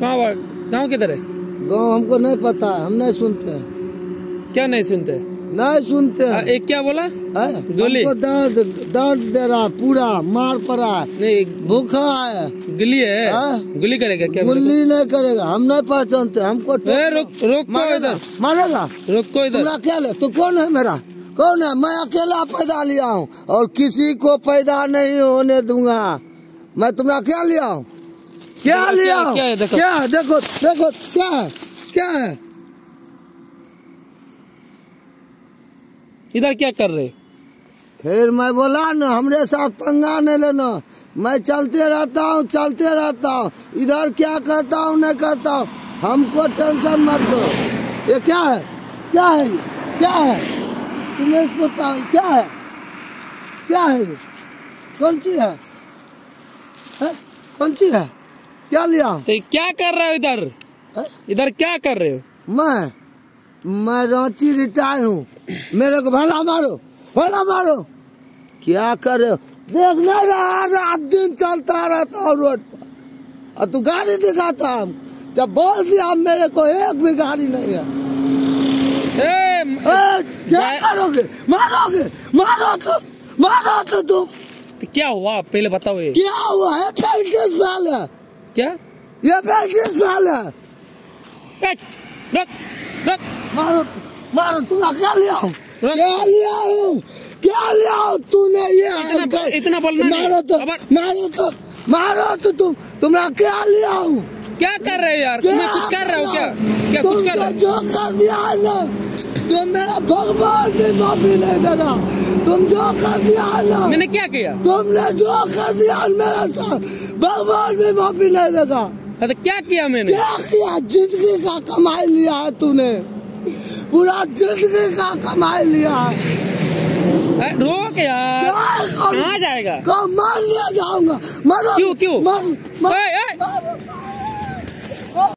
कहाँ गाँव किधर है? गाँव हमको नहीं पता हम नहीं सुनते। हैं क्या नहीं सुनते? नहीं सुनते। आ, एक क्या बोला? गोली? दर्द दर्द दे रहा पूरा मार पड़ा नहीं भूखा है। गुली है? हाँ? गुली करेगा क्या? गुल्ली नहीं करेगा हम नहीं पहचानते हमको रोक रोक मारेगा इधर। मारेगा? रोक को इधर। तुम अकेले तो कौन है मेरा? कौन है? मैं अकेला पैदा लिया हूँ और किसी को पैदा नहीं होने दूँगा। मैं तुम्हें क्या लिया हूँ। क्या लिया क्या- है? देखो। क्या देखो देखो क्या है क्या है? इधर क्या कर रहे? फिर मैं बोला ना हमरे साथ पंगा नहीं लेना। मैं चलते रहता हूँ चलते रहता हूँ। इधर क्या करता हूँ नहीं करता हूँ। हमको टेंशन मत दो। ये क्या है? क्या है क्या है? तुम्हें सोचता हूँ? क्या है? क्या है? कौन चीज़ है, है? कौन चीज़ है? क्या लिया? तो क्या कर रहे हो इधर? इधर क्या कर रहे हो? मैं मैं रांची रिटायर हूँ। मेरे को भला मारो भला मारो। क्या करे देख नहीं रहा रात दिन चलता रहता हूँ रोड पर। और तू गाड़ी दिखाता हम जब बोल दिया मेरे को एक भी गाड़ी नहीं है। ए, ए, क्या करोगे? मारोगे? मारो तो मारो तो तुम? तो क्या हुआ? पहले बताओ ये। क्या हुआ? है है। क्या? ये पेंटिस वाल रोक रोक मारो मारो तुम क्या लिया हूँ? क्या लिया हूँ? क्या लिया हूँ तूने ये इतना- हरकत- इतना बोलना मारो तो मारो तो मारो तो तुम तुमरा क्या लिया हूँ? क्या कर रहे हो यार? तुम्हें कुछ कर रहे हो क्या? क्या कुछ कर तुमको रहे हो? जो कर दिया है ना तो मेरा भगवान भी माफ़ी नहीं देगा तुम जो कर दिया ना। मैंने क्या किया? तुमने जो कर दिया मेरे साथ भगवान भी माफ़ी नहीं देगा तो क्या किया मैंने? क्या किया? ज़िंदगी का कमाई लिया है तूने। पूरा ज़िंदगी का कमाई लिया है। रोक यार। कहाँ जाएगा? को मार लिया जाऊँगा। मारो। क्यों, क्यों? मार मार। ए, ए, मारो।